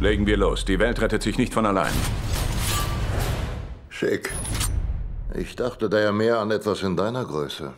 Legen wir los. Die Welt rettet sich nicht von allein. Schick. Ich dachte da ja mehr an etwas in deiner Größe.